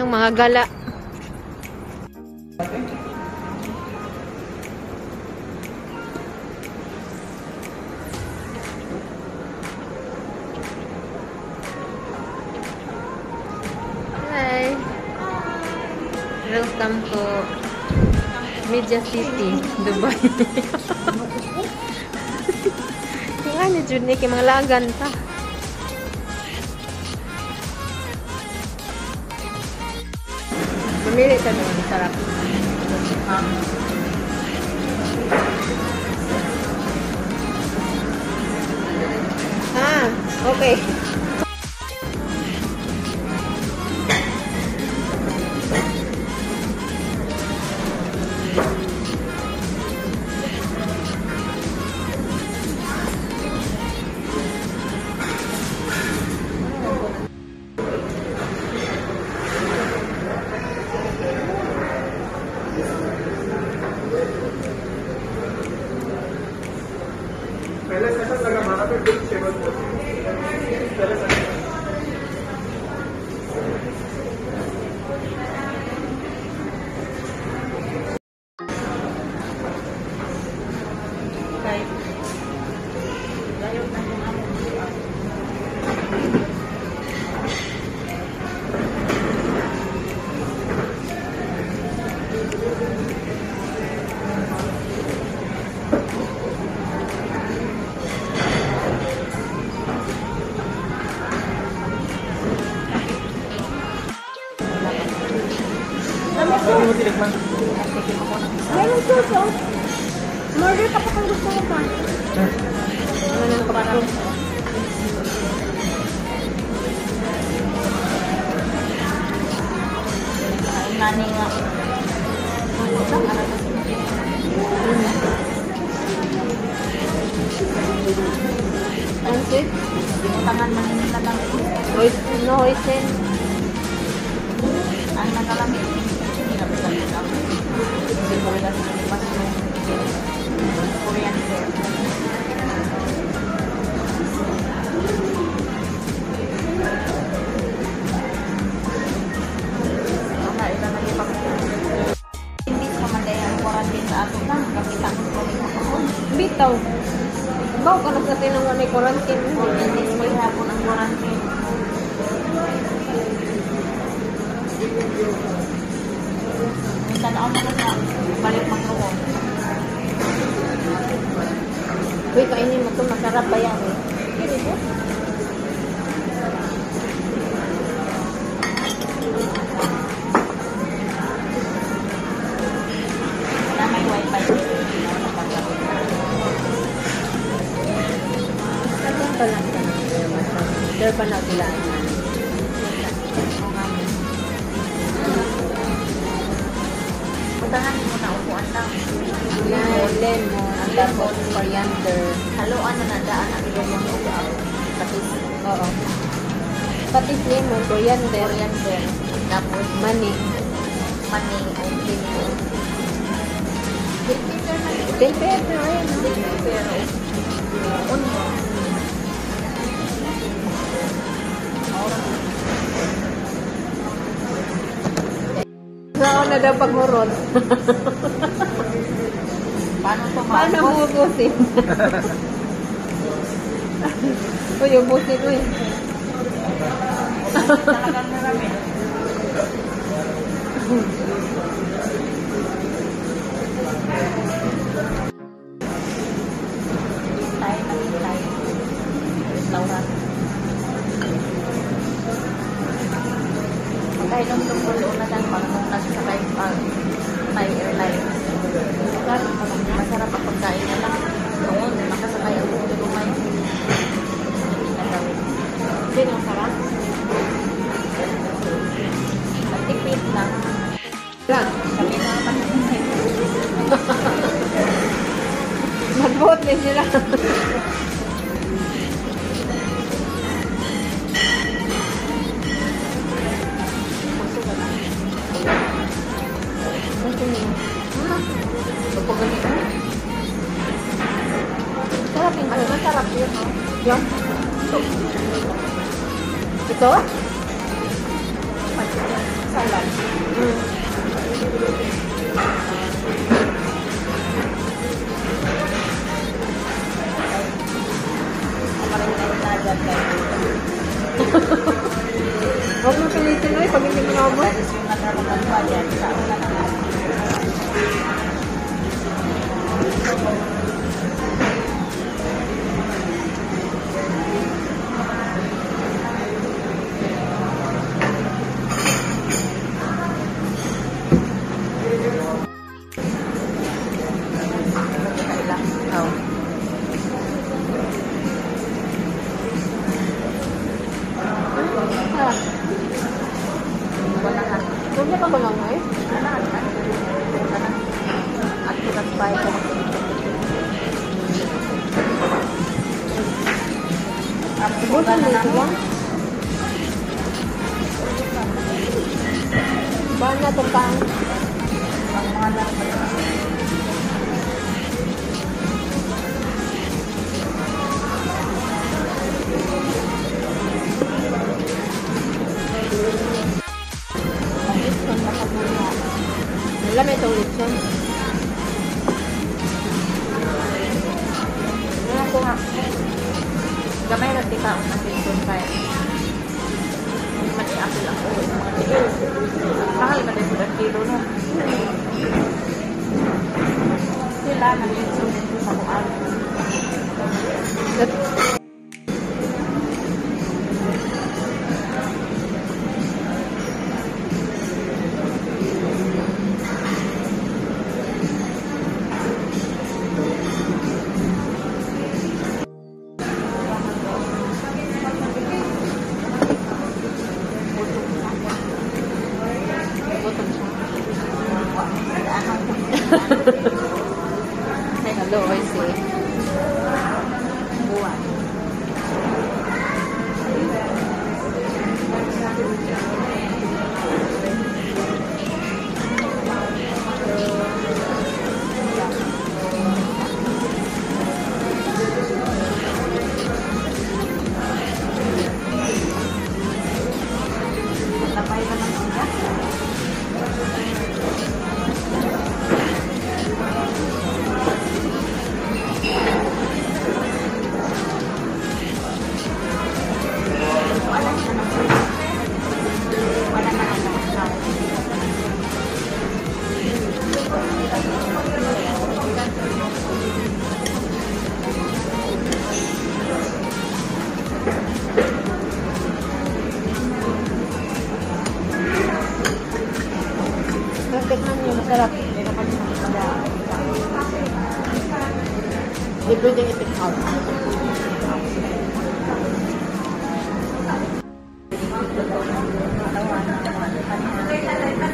Yung mga gala. Hi. Welcome to Media City, Dubai. Nga ni Jude ni kay mga lagan ta. Pumili ka ng sarap. Ah, okay. Sa ato. Kapita ko ko rin ako. Bitaw. Ikaw ka na sa tinangan ni quarantine. Hindi may hapon ang quarantine. Minsan ako na sa balik magtuon. Uy, kainin mo ito. Masarap ba yan eh? Pili po. There pa na sila. Puntahan mo na upuan lang. Yan, lemon, tapos coriander. Haluan na nadaan ang yung upuan. Tapos Oo. Patis lemon, coriander, coriander. Tapos mani. mani o pili. Bell pepper, ayun. Pero onion. Na daw pagmurot? Paano ito Paano mo ubusin? Uy, ubusin. Talagang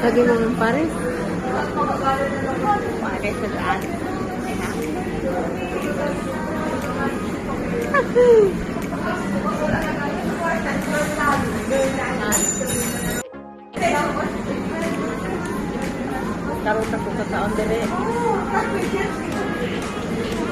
Lagi mo ng pares? Pares sa daan. Karuta ko sa taon dere. Oh,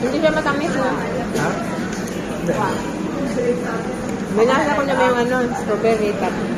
Hindi siya matamis, no? Ha? Wow. Binasa ko na ba yung ano, strawberry, tapos.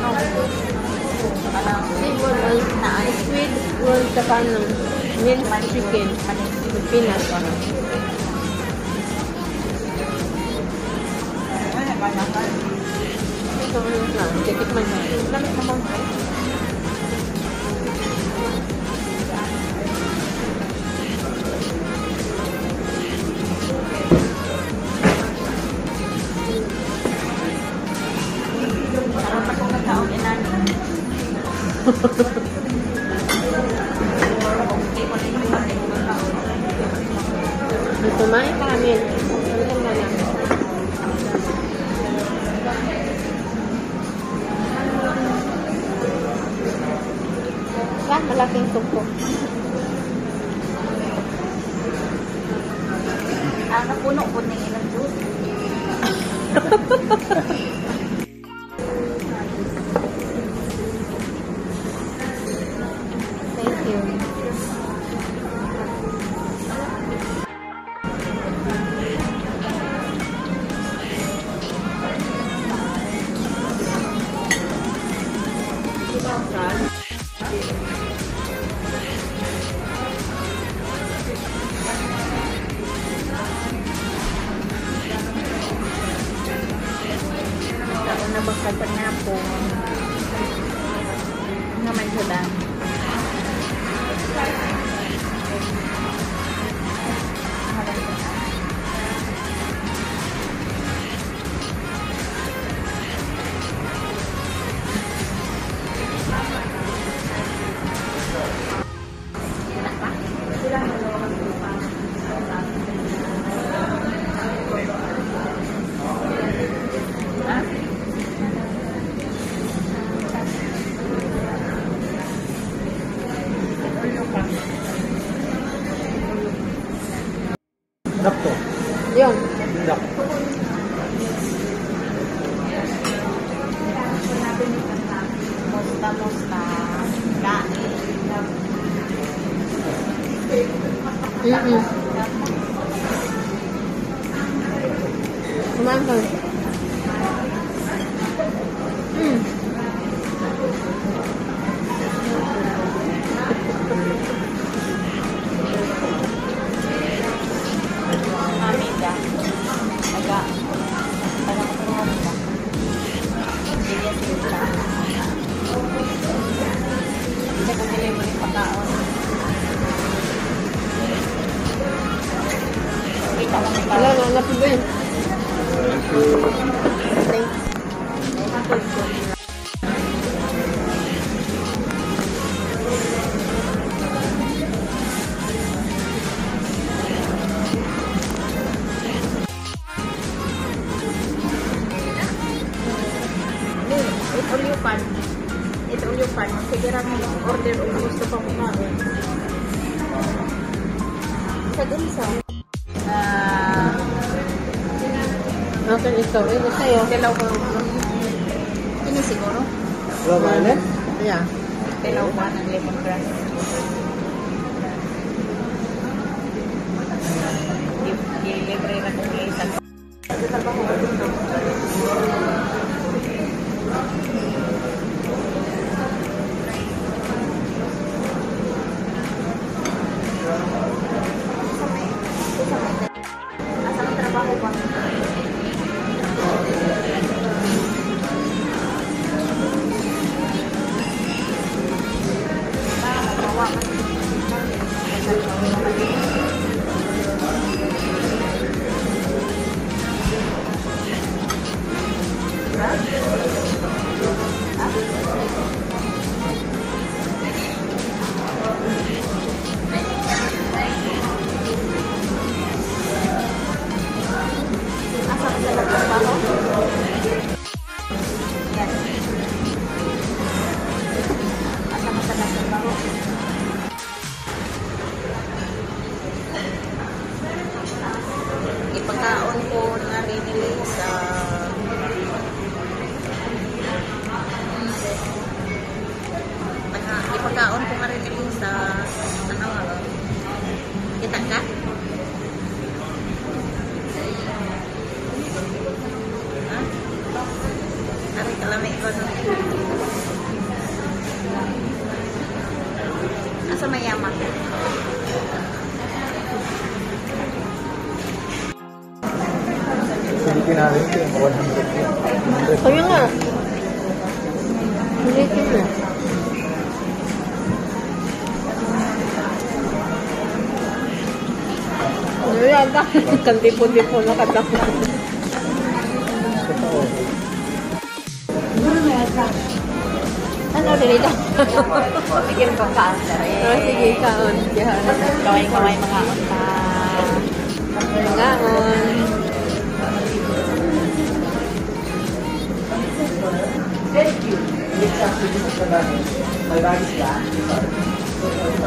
Ano ano? Seafood oil. na ay Squid roll tsaka ano, minced chicken. With peanut. Ito ano lang. Titikman mo. Lamit naman Ito may kami. Ah, malaking tupo. Pa Sarap to. Yun. Hindi ko nila yung pagkaon. Kita mo may Wala na, napin ba yun? Thanks. Ito ito. Ito sa'yo. Dalaw ko. Ini siguro. Wala ba yan? Yeah. Dalaw ba ng lemongrass? Libre na kung isa. Asa that? acá. Yata? Kantipo-tipo na katapos. Totoo. Ano dito? Bigyan ko ka answer eh. Oh, sige, kaon. Kaway-kaway mga unta. Ngaon. Dito. Hmm, sarap. May bagis ka yellow.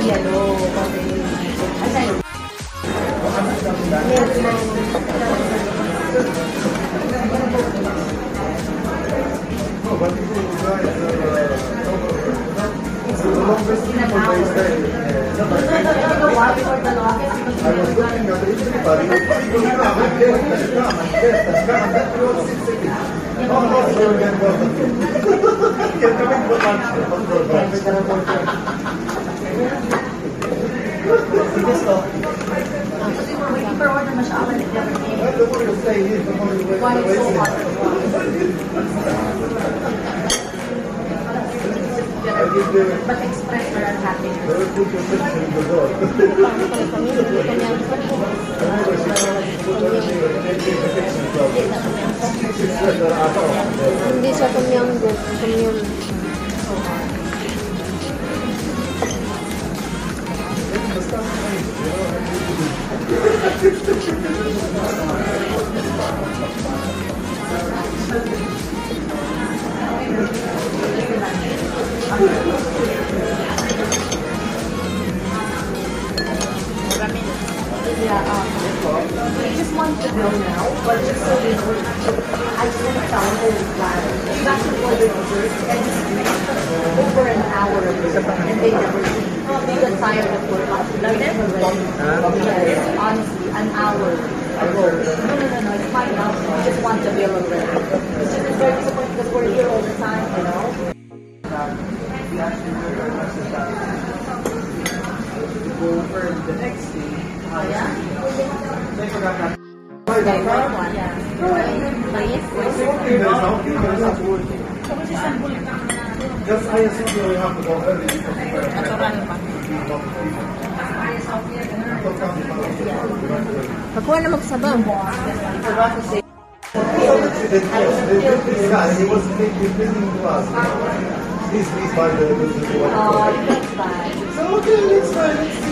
Yellow. Asa Super order mo siya ako ni Why it's so hot? But express unhappiness. Hindi tumyanggo. Tumyang. Yeah, go over the next day. Oh, yeah? I forgot that. The brown one, yeah. Mais? Just I assume you will have to go early. Natural pa. Pakuha na magsabaw. Forgot to say. This guy, he was buy the. So okay, let's see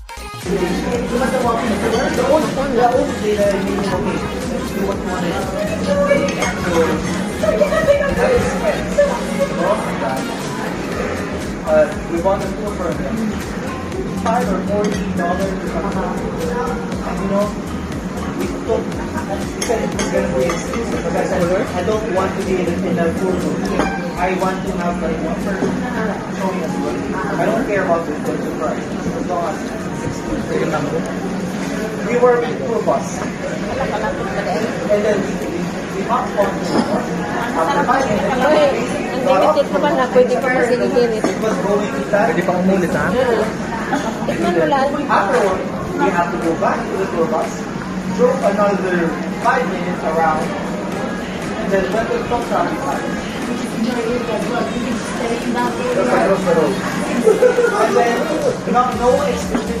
The old one, the old I let's do what you want uh, we want to tour for them. Five or forty dollars or something. You know, we took, said it was to be but I I don't want to be in, in a. I want to have like one person showing us. I don't care about the, the, the price, as long as We were in tour bus. And then we, hopped on the. After five minutes, we have to go back to the tour bus, drove another five minutes around, and then went to the top traffic and then, not, no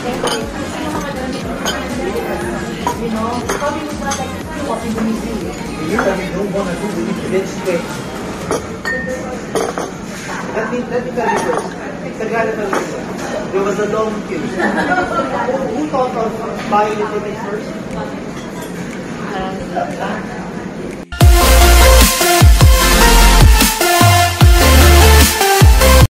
You know, mo sa like, what bumibili. You don't want to do, to. Let me, let me tell you this. There was a long queue. who, who thought of buying the tickets first? Um,